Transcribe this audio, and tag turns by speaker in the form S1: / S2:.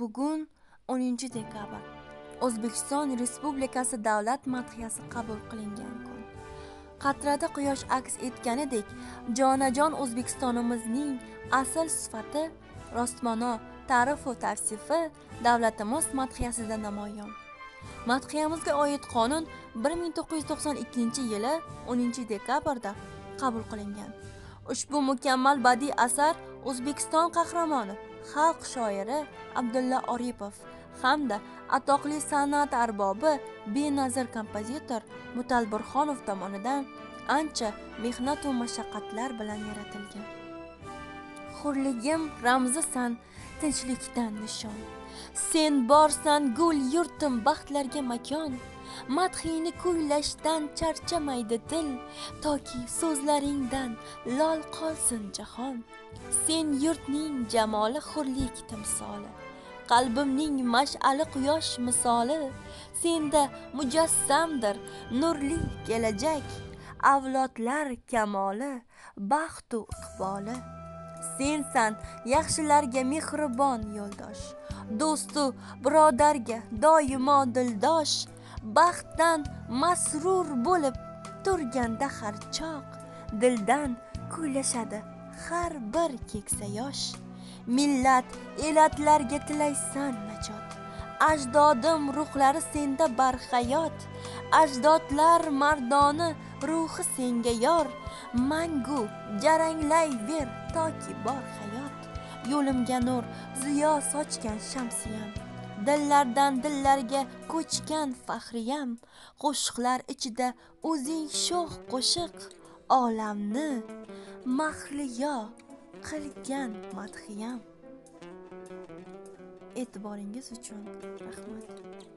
S1: bugun 10 dekabr. O'zbekiston respublikasi davlat madhiyasi qabul qilingan kun. Qatrada quyosh aks etganidek jonajon o'zbekistonimizning asl sifati rostmano ta'rifu tavsifi davlatimiz madhiyasida namoyon. Madhiyamizga oid qonun 1992 yili 10 dekabrda qabul qilingan. Ushbu mukammal badiiy asar o'zbekiston qahramoni xalq shoiri abdulla oripov hamda atoqli san'at arbobi benazir kompozitor mutalburxonov tomonidan ancha mehnatu mashaqqatlar bilan yaratilgan. Hurligim ramzisan tinchlikdan nishon. Sen borsan gul yurtim baxtlarga makon. Madhiyni kuylashdan charchamaydi dil toki so'zlaringdan lol qolsin jahon. Sen yurtning jamoli hurlik timsoli qalbimning mash'ali quyosh misoli. Senda mujassamdir nurli kelajak avlodlar kamoli baxtu iqboli. Sensan yaxshilarga mehribon yo'ldosh. Do'stu birodarga doimo dildosh. Baxtdan masrur bo'lib turganda har choq dildan kuylashadi har bir keksa yosh. Millat elatlarga tilaysan najot. Ajdodim ruhlari senda barhayot. Ajdodlar mardoni ruhi senga yor. Mangu jaranglayver toki bor hayot. Yo'limga nur ziyo sochgan shamsiyam. Dillardan dillarga ko'chgan faxriyam. Qo'shiqlar ichida o'zing sho'x qo'shiq olamni mahliyo qilgan madhiyam. E'tiboringiz uchun rahmat.